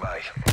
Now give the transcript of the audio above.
by.